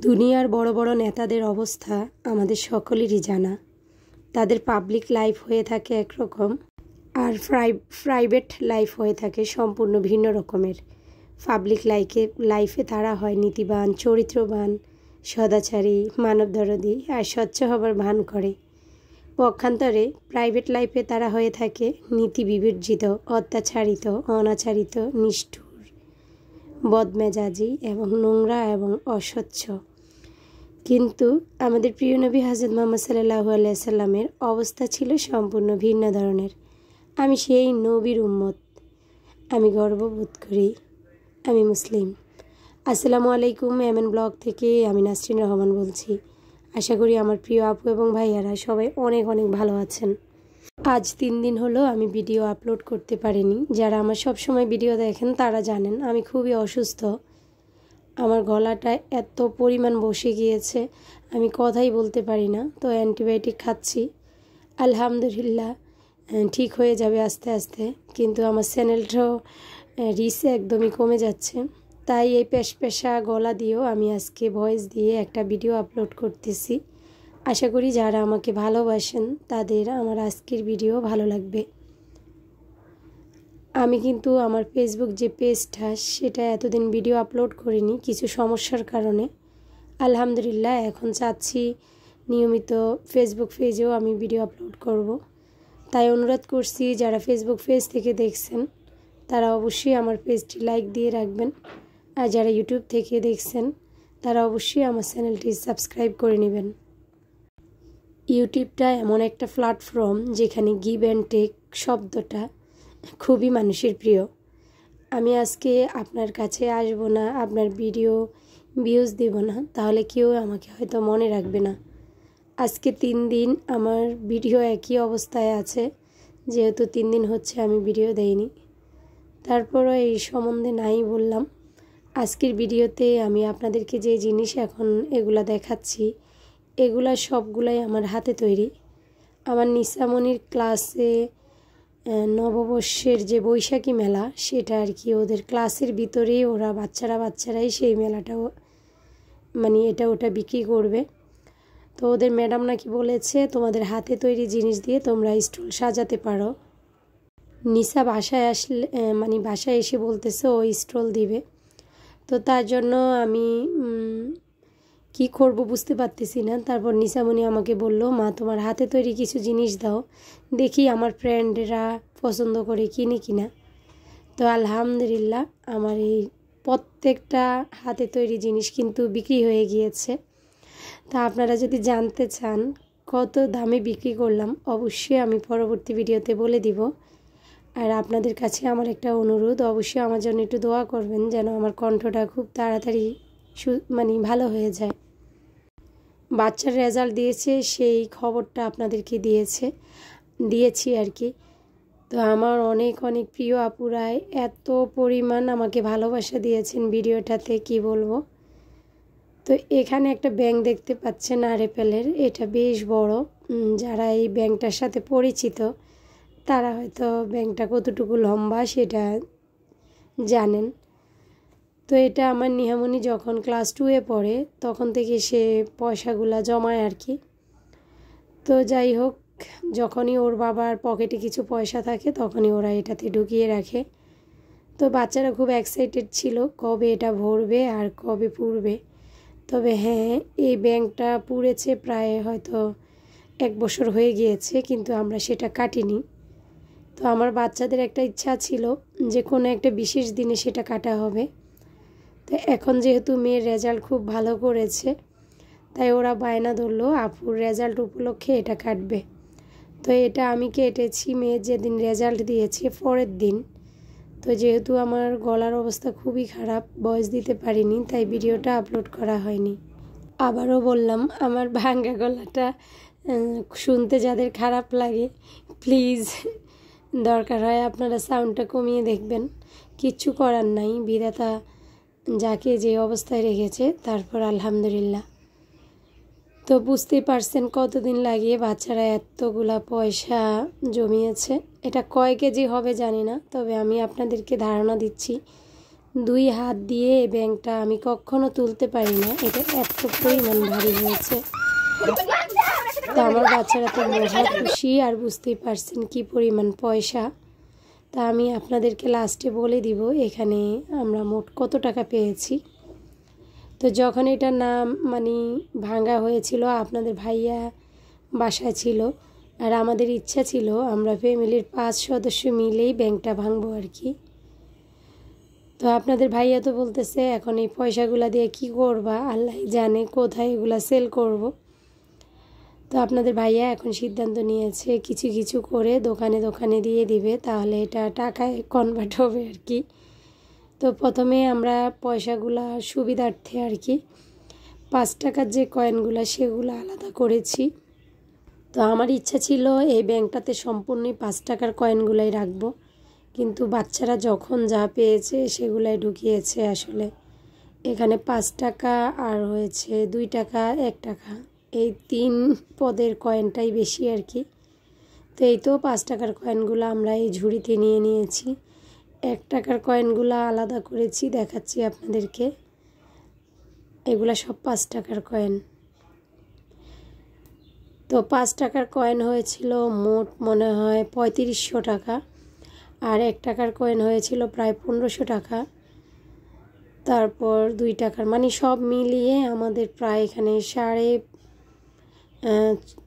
দুনিয়ার বড় বড় নেতাদের অবস্থা আমাদের সকলেরই জানা। তাদের পাবলিক লাইফ হয়ে থাকে একরকম আর ফ্রাই প্রাইভেট লাইফ হয়ে থাকে সম্পূর্ণ ভিন্ন রকমের। পাবলিক লাইফে লাইফে তারা হয় নীতিবান, চরিত্রবান, সদাচারী, মানবদরদী আর স্বচ্ছ হবার ভান করে। পক্ষান্তরে প্রাইভেট লাইফে তারা হয়ে থাকে নীতি বিবর্জিত, অত্যাচারিত, অনাচারিত, নিষ্ঠুর। বদমেজাজি এবং নোংরা এবং অস্বচ্ছ। কিন্তু আমাদের প্রিয় নবী হাজরত মোহাম্মদ সাল্লাহু আলাইসাল্লামের অবস্থা ছিল সম্পূর্ণ ভিন্ন ধরনের। আমি সেই নবীর উম্মত। আমি গর্ববোধ করি। আমি মুসলিম। আসসালামু আলাইকুম, এমএন ব্লগ থেকে আমি নাসরিন রহমান বলছি। আশা করি আমার প্রিয় আপু এবং ভাইয়ারা সবাই অনেক অনেক ভালো আছেন। আজ তিন দিন হলো আমি ভিডিও আপলোড করতে পারিনি। যারা আমার সব সময় ভিডিও দেখেন তারা জানেন আমি খুবই অসুস্থ। আমার গলাটা এত পরিমাণ বসে গিয়েছে, আমি কথাই বলতে পারি না। তো অ্যান্টিবায়োটিক খাচ্ছি। আলহামদুলিল্লাহ ঠিক হয়ে যাবে আস্তে আস্তে। কিন্তু আমার চ্যানেলটাও রিসে একদমই কমে যাচ্ছে। তাই এই পেশ পেশা গলা দিয়েও আমি আজকে ভয়েস দিয়ে একটা ভিডিও আপলোড করতেছি। আশা করি যারা আমাকে ভালোবাসেন, তাদের আমার আজকের ভিডিও ভালো লাগবে। আমি কিন্তু আমার ফেসবুক যে পেজটা সেটা এতদিন ভিডিও আপলোড করিনি, কিছু সমস্যার কারণে। আলহামদুলিল্লাহ, এখন চাচ্ছি নিয়মিত ফেসবুক পেজেও আমি ভিডিও আপলোড করব। তাই অনুরোধ করছি, যারা ফেসবুক পেজ থেকে দেখছেন, তারা অবশ্যই আমার পেজটি লাইক দিয়ে রাখবেন। আর যারা ইউটিউব থেকে দেখছেন, তারা অবশ্যই আমার চ্যানেলটি সাবস্ক্রাইব করে নেবেন। ইউটিউবটা এমন একটা প্ল্যাটফর্ম যেখানে গিভ অ্যান্ড টেক শব্দটা খুবই মানুষের প্রিয়। আমি আজকে আপনার কাছে আসব না, আপনার ভিডিও ভিউজ দেব না, তাহলে কেউ আমাকে হয়তো মনে রাখবে না। আজকে তিন দিন আমার ভিডিও একই অবস্থায় আছে, যেহেতু তিন দিন হচ্ছে আমি ভিডিও দেইনি। তারপরও এই সম্বন্ধে নাই বললাম। আজকের ভিডিওতে আমি আপনাদেরকে যে জিনিস এখন এগুলা দেখাচ্ছি এগুলা সবগুলাই আমার হাতে তৈরি। আমার নিসামনির ক্লাসে নববর্ষের যে বৈশাখী মেলা, সেটা আর কি ওদের ক্লাসের ভিতরেই ওরা বাচ্চারা বাচ্চারাই সেই মেলাটাও মানে এটা ওটা বিক্রি করবে। তো ওদের ম্যাডাম নাকি বলেছে, তোমাদের হাতে তৈরি জিনিস দিয়ে তোমরা স্টল সাজাতে পারো। নিসা বাসায় আসলে মানে বাসায় এসে বলতেছে ও স্টল দিবে। তো তার জন্য আমি কি করব বুঝতে পারতেছি না। তারপর নিসামণি আমাকে বলল, মা, তোমার হাতে তৈরি কিছু জিনিস দাও, দেখি আমার ফ্রেন্ডরা পছন্দ করে কিনে কিনা। তো আলহামদুলিল্লাহ, আমার এই প্রত্যেকটা হাতে তৈরি জিনিস কিন্তু বিক্রি হয়ে গিয়েছে। তা আপনারা যদি জানতে চান কত দামে বিক্রি করলাম, অবশ্যই আমি পরবর্তী ভিডিওতে বলে দিব। আর আপনাদের কাছে আমার একটা অনুরোধ, অবশ্যই আমার জন্য একটু দোয়া করবেন যেন আমার কণ্ঠটা খুব তাড়াতাড়ি মানে ভালো হয়ে যায়। বাচ্চার রেজাল্ট দিয়েছে, সেই খবরটা আপনাদেরকে দিয়েছে, দিয়েছি আর কি। তো আমার অনেক অনেক প্রিয় আপুরায় এত পরিমাণ আমাকে ভালোবাসা দিয়েছেন ভিডিওটাতে, কি বলব? তো এখানে একটা ব্যাংক দেখতে পাচ্ছেন আর এপেলের এটা বেশ বড়। যারা এই ব্যাংকটার সাথে পরিচিত, তারা হয়তো ব্যাংকটা কতটুকু লম্বা সেটা জানেন। তো এটা আমার নিহামনি যখন ক্লাস টুয়ে পড়ে, তখন থেকে সে পয়সাগুলা জমায় আর কি। তো যাই হোক, যখনই ওর বাবার পকেটে কিছু পয়সা থাকে, তখনই ওরা এটাতে ঢুকিয়ে রাখে। তো বাচ্চারা খুব এক্সাইটেড ছিল, কবে এটা ভরবে আর কবে পুড়বে। তবে হ্যাঁ এই ব্যাংকটা পুড়েছে প্রায় হয়তো এক বছর হয়ে গিয়েছে, কিন্তু আমরা সেটা কাটিনি। তো আমার বাচ্চাদের একটা ইচ্ছা ছিল যে কোনো একটা বিশেষ দিনে সেটা কাটা হবে। তো এখন যেহেতু মেয়ের রেজাল্ট খুব ভালো করেছে, তাই ওরা বায়না ধরলো, আপুর রেজাল্ট উপলক্ষে এটা কাটবে। তো এটা আমি কেটেছি, মেয়ের যেদিন রেজাল্ট দিয়েছে পরের দিন। তো যেহেতু আমার গলার অবস্থা খুবই খারাপ, বয়স দিতে পারিনি, তাই ভিডিওটা আপলোড করা হয়নি। আবারও বললাম, আমার ভাঙ্গা গলাটা শুনতে যাদের খারাপ লাগে প্লিজ দরকার হয় আপনারা সাউন্ডটা কমিয়ে দেখবেন। কিচ্ছু করার নাই, বিধাতা যাকে যে অবস্থায় রেখেছে, তারপর আলহামদুলিল্লাহ। তো বুঝতেই পারছেন কতদিন লাগিয়ে বাচ্চারা এতগুলা পয়সা জমিয়েছে। এটা কয় কেজি হবে জানি না, তবে আমি আপনাদেরকে ধারণা দিচ্ছি, দুই হাত দিয়ে এই ব্যাংকটা আমি কখনো তুলতে পারি না। এটা এত পরিমাণ ভারী হয়েছে। তো আমার বাচ্চারা তো মজা খুশি, আর বুঝতেই পারছেন কি পরিমাণ পয়সা। তা আমি আপনাদেরকে লাস্টে বলে দিব, এখানে আমরা মোট কত টাকা পেয়েছি। তো যখন এটা নাম মানে ভাঙ্গা হয়েছিল, আপনাদের ভাইয়া বাসায় ছিল, আর আমাদের ইচ্ছা ছিল, আমরা ফ্যামিলির পাঁচ সদস্য মিলেই ব্যাংকটা ভাঙবো আর কি। তো আপনাদের ভাইয়া তো বলতেছে, এখন এই পয়সাগুলা দিয়ে কি করবা? আল্লাহ জানে কোথায় এগুলা সেল করব। তো আপনাদের ভাইয়া এখন সিদ্ধান্ত নিয়েছে কিছু কিছু করে দোকানে দোকানে দিয়ে দিবে, তাহলে এটা টাকায় কনভার্ট হবে আর কি। তো প্রথমে আমরা পয়সাগুলা সুবিধার্থে আর কি, পাঁচ টাকার যে কয়েনগুলো সেগুলো আলাদা করেছি। তো আমার ইচ্ছা ছিল এই ব্যাংকটাতে সম্পূর্ণই পাঁচ টাকার কয়েনগুলাই রাখব, কিন্তু বাচ্চারা যখন যা পেয়েছে সেগুলাই ঢুকিয়েছে আসলে। এখানে পাঁচ টাকা আর হয়েছে দুই টাকা, এক টাকা। এই তিন পদের কয়েনটাই বেশি আর কি। তো এই তো পাঁচ টাকার কয়েনগুলো আমরা এই ঝুড়িতে নিয়ে নিয়েছি। এক টাকার কয়েনগুলো আলাদা করেছি, দেখাচ্ছি আপনাদেরকে। এগুলা সব পাঁচ টাকার কয়েন তো পাঁচ টাকার কয়েন হয়েছিল মোট মনে হয় পঁয়ত্রিশশো টাকা। আর এক টাকার কয়েন হয়েছিল প্রায় পনেরোশো টাকা। তারপর দুই টাকার মানে সব মিলিয়ে আমাদের প্রায় এখানে সাড়ে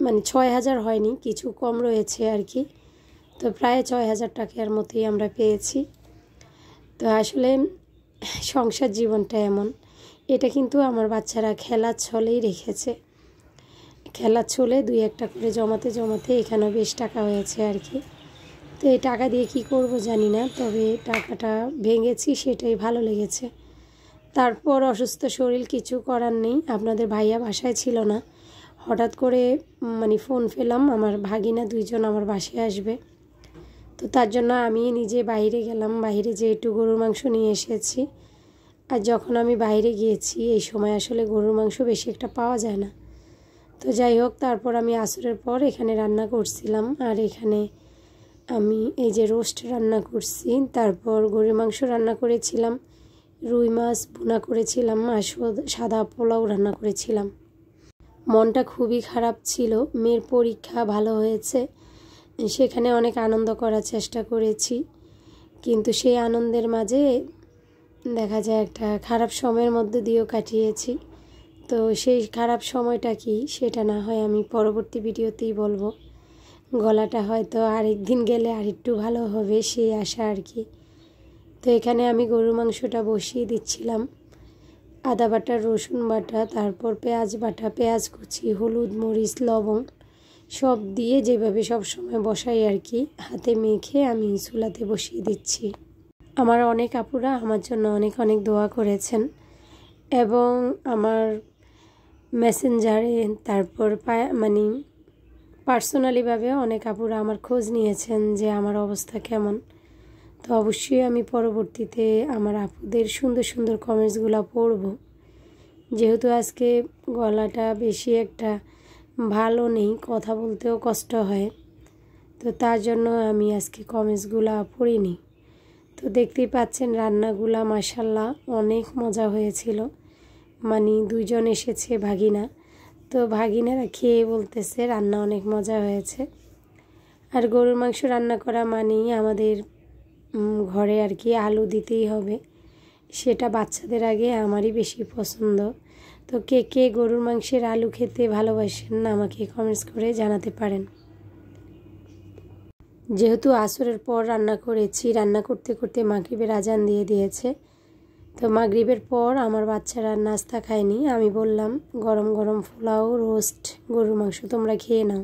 মানে ছয় হাজার হয়নি, কিছু কম রয়েছে আর কি। তো প্রায় ছয় হাজার টাকার মতোই আমরা পেয়েছি। তো আসলে সংসার জীবনটা এমন। এটা কিন্তু আমার বাচ্চারা খেলার ছলেই রেখেছে। খেলার ছলে দুই একটা করে জমাতে জমাতে এখানেও বেশ টাকা হয়েছে আর কি। তো এই টাকা দিয়ে কি করব জানি না, তবে টাকাটা ভেঙেছি, সেটাই ভালো লেগেছে। তারপর অসুস্থ শরীর কিছু করার নেই। আপনাদের ভাইয়া বাসায় ছিল না। হঠাৎ করে মানে ফোন পেলাম, আমার ভাগিনা দুইজন আমার বাসায় আসবে। তো তার জন্য আমি নিজে বাইরে গেলাম, বাইরে যে একটু গরুর মাংস নিয়ে এসেছি। আর যখন আমি বাইরে গিয়েছি, এই সময় আসলে গরুর মাংস বেশি একটা পাওয়া যায় না। তো যাই হোক, তারপর আমি আসরের পর এখানে রান্না করছিলাম। আর এখানে আমি এই যে রোস্ট রান্না করছি, তারপর গরুর মাংস রান্না করেছিলাম। রুই মাছ বোনা করেছিলাম, আর সাদা পোলাও রান্না করেছিলাম। মনটা খুবই খারাপ ছিল। মেয়ের পরীক্ষা ভালো হয়েছে। সেখানে অনেক আনন্দ করার চেষ্টা করেছি। কিন্তু সেই আনন্দের মাঝে দেখা যায় একটা খারাপ সময়ের মধ্যে দিয়েও কাটিয়েছি। তো সেই খারাপ সময়টা কি, সেটা না হয় আমি পরবর্তী ভিডিওতেই বলব। গলাটা হয়তো আরেকদিন গেলে আরেকটু ভালো হবে সেই আশা আর কি। তো এখানে আমি গরুর মাংসটা বসিয়ে দিচ্ছিলাম। আদা বাটা, রসুন বাটা, তারপর পেঁয়াজ বাটা, পেঁয়াজ কুচি, হলুদ, মরিচ, লবণ সব দিয়ে যেভাবে সব সময় বসাই আর কি, হাতে মেখে আমি চুলাতে বসিয়ে দিচ্ছি। আমার অনেক আপুরা আমার জন্য অনেক অনেক দোয়া করেছেন এবং আমার মেসেঞ্জারে, তারপর মানে পার্সোনালিভাবে অনেক আপুরা আমার খোঁজ নিয়েছেন যে আমার অবস্থা কেমন। তো অবশ্যই আমি পরবর্তীতে আমার আপুদের সুন্দর সুন্দর কমেন্টসগুলো পড়ব। যেহেতু আজকে গলাটা বেশি একটা ভালো নেই, কথা বলতেও কষ্ট হয়। তো তার জন্য আমি আজকে কমেন্টসগুলো পড়িনি। তো দেখতেই পাচ্ছেন রান্নাগুলা মাসাল্লাহ অনেক মজা হয়েছিল। মানে দুইজন এসেছে ভাগিনা। তো ভাগিনারা খেয়ে বলতেছে রান্না অনেক মজা হয়েছে। আর গরুর মাংস রান্না করা মানেই আমাদের ঘরে আর কি আলু দিতেই হবে। সেটা বাচ্চাদের আগে আমারই বেশি পছন্দ। তো কে কে গরুর মাংসের আলু খেতে ভালোবাসেন না আমাকে কমেন্টস করে জানাতে পারেন। যেহেতু আসরের পর রান্না করেছি, রান্না করতে করতে মাগরিবের আজান দিয়ে দিয়েছে। তো মাগরিবের পর আমার বাচ্চারা নাস্তা খায়নি। আমি বললাম, গরম গরম পোলাও, রোস্ট, গরুর মাংস তোমরা খেয়ে নাও।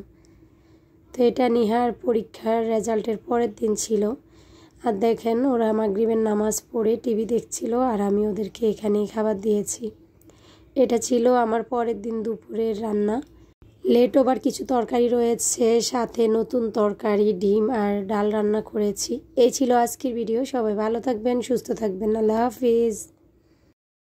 তো এটা নিহার পরীক্ষার রেজাল্টের পরের দিন ছিল। আর দেখেন, ওরা মাগরিবের নামাজ পড়ে টিভি দেখছিল আর আমি ওদেরকে এখানেই খাবার দিয়েছি। এটা ছিল আমার পরের দিন দুপুরের রান্না। লেট ওভার কিছু তরকারি রয়েছে, সাথে নতুন তরকারি, ডিম আর ডাল রান্না করেছি। এই ছিল আজকের ভিডিও সবাই ভালো থাকবেন, সুস্থ থাকবেন। আল্লাহ হাফিজ।